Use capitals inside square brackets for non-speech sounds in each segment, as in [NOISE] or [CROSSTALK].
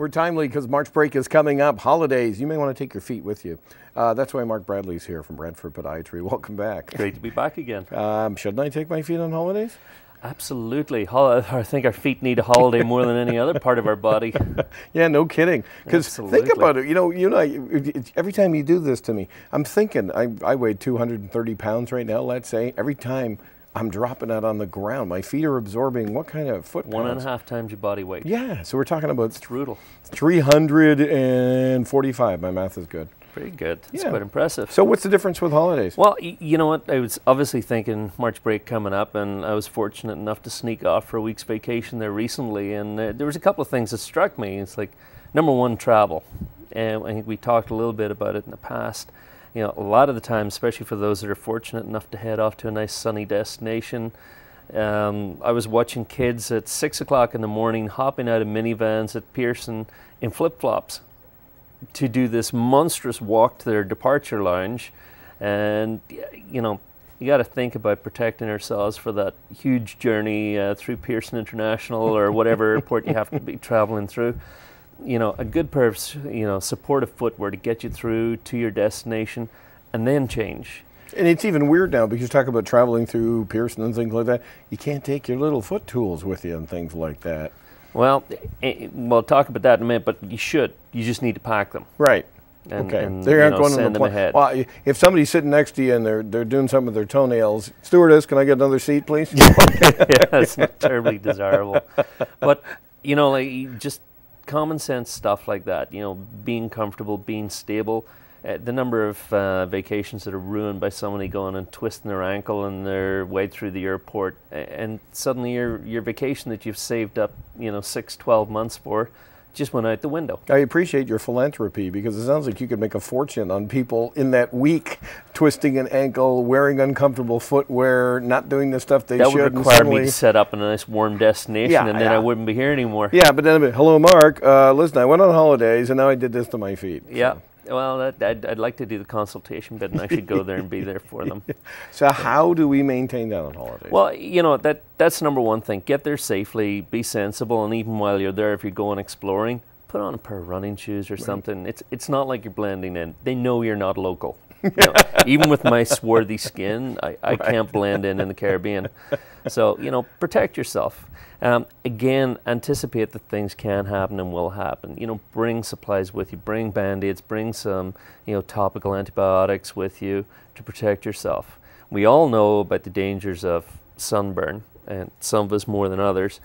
We're timely because March break is coming up. Holidays, you may want to take your feet with you. Uh, that's why Mark Bradley's here from Brantford Podiatry. [LAUGHS] Welcome back. Great to be back again. Um, shouldn't I take my feet on holidays? Absolutely. [LAUGHS] I think our feet need a holiday more than any other part of our body. [LAUGHS] yeah, no kidding. Because think about it. You know, you know, every time you do this to me, I'm thinking. I, I weigh 230 pounds right now. Let's say every time I'm dropping it on the ground. My feet are absorbing what kind of foot? One and a half times your body weight. Yeah, so we're talking about it's brutal. 345. My math is good. Pretty good. It's yeah. quite impressive. So what's the difference with holidays? Well, you know what? I was obviously thinking March break coming up, and I was fortunate enough to sneak off for a week's vacation there recently, and uh, there was a couple of things that struck me. It's like, number one, travel. And I think we talked a little bit about it in the past you know, a lot of the time, especially for those that are fortunate enough to head off to a nice sunny destination, um, I was watching kids at six o'clock in the morning hopping out of minivans at Pearson in flip flops to do this monstrous walk to their departure lounge. And, you know, you got to think about protecting ourselves for that huge journey uh, through Pearson International or whatever [LAUGHS] airport you have to be traveling through you know, a good pair of, you know, supportive footwear to get you through to your destination and then change. And it's even weird now because you talk about traveling through Pearson and things like that. You can't take your little foot tools with you and things like that. Well, eh, eh, we'll talk about that in a minute, but you should. You just need to pack them. Right. And, okay. And, they aren't know, going on the plane. Well, if somebody's sitting next to you and they're they're doing something with their toenails, stewardess, can I get another seat, please? [LAUGHS] yeah, it's not terribly desirable. But you know, like just common sense stuff like that, you know, being comfortable, being stable. Uh, the number of uh, vacations that are ruined by somebody going and twisting their ankle on their way through the airport, and suddenly your your vacation that you've saved up, you know, six, 12 months for, just went out the window. I appreciate your philanthropy because it sounds like you could make a fortune on people in that week twisting an ankle, wearing uncomfortable footwear, not doing the stuff they that should. That would require me to set up in a nice warm destination, yeah, and then yeah. I wouldn't be here anymore. Yeah, but then, hello, Mark. Uh, listen, I went on holidays, and now I did this to my feet. Yeah. So. Well, I'd, I'd, like to do the consultation bit and actually go there and be there for them. [LAUGHS] So, how do we maintain that on holidays? Well, you know that that's number one thing. Get there safely, be sensible, and even while you're there, if you're going exploring, put on a pair of running shoes or right. something. It's it's not like you're blending in. They know you're not local. You know, even with my swarthy skin, I, I right. can't blend in in the Caribbean. So you know, protect yourself. Um, again, anticipate that things can happen and will happen. You know, bring supplies with you. Bring band-aids. Bring some, you know, topical antibiotics with you to protect yourself. We all know about the dangers of sunburn, and some of us more than others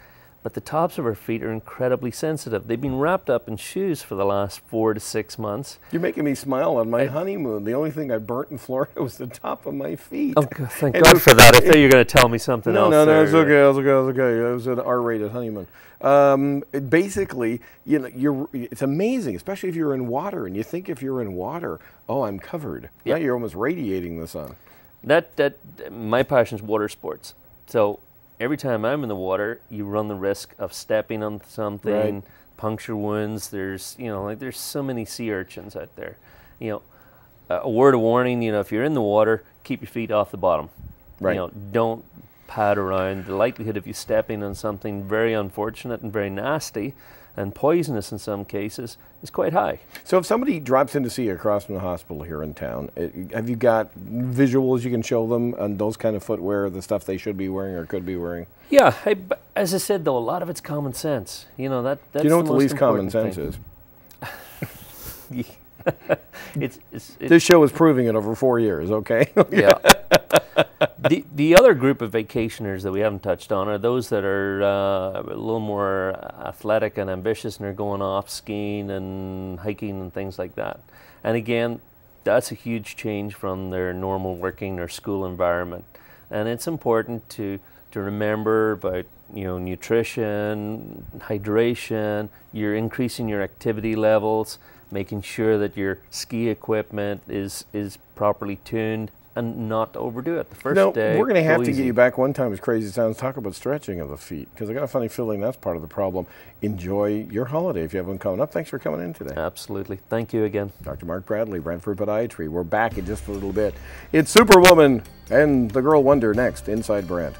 but the tops of our feet are incredibly sensitive. They've been wrapped up in shoes for the last four to six months. You're making me smile on my I, honeymoon. The only thing I burnt in Florida [LAUGHS] was the top of my feet. Oh, thank and God for that. I thought you were going to tell me something no, else. No, no, no, it's okay, it's okay, it's okay. It was an R-rated honeymoon. Um, basically, you know, you're, it's amazing, especially if you're in water, and you think if you're in water, oh, I'm covered. Yeah, you're almost radiating the sun. That that my passion is water sports. So every time I'm in the water, you run the risk of stepping on something, right. puncture wounds. There's, you know, like there's so many sea urchins out there. You know, a word of warning, you know, if you're in the water, keep your feet off the bottom. Right. You know, don't pad around. The likelihood of you stepping on something very unfortunate and very nasty and poisonous in some cases is quite high. So if somebody drops in to see you across from the hospital here in town, it, eh, have you got visuals you can show them on those kind of footwear, the stuff they should be wearing or could be wearing? Yeah, I, as I said though, a lot of it's common sense. You know that. That's Do you know what the, the least common sense thing. is? [LAUGHS] [LAUGHS] it's, it's, this show is proving it over four years. Okay. [LAUGHS] yeah. the the other group of vacationers that we haven't touched on are those that are uh, a little more athletic and ambitious and are going off skiing and hiking and things like that. And again, that's a huge change from their normal working or school environment. And it's important to to remember about you know nutrition, hydration. You're increasing your activity levels, making sure that your ski equipment is is properly tuned and not overdo it. The first no, day, we're going to have to easy. get you back one time, as crazy as it sounds, talk about stretching of the feet, because I got a funny feeling that's part of the problem. Enjoy your holiday if you have one coming up. Thanks for coming in today. Absolutely. Thank you again. Dr. Mark Bradley, Brantford Podiatry. We're back in just a little bit. It's Superwoman and the Girl Wonder next, Inside Brant.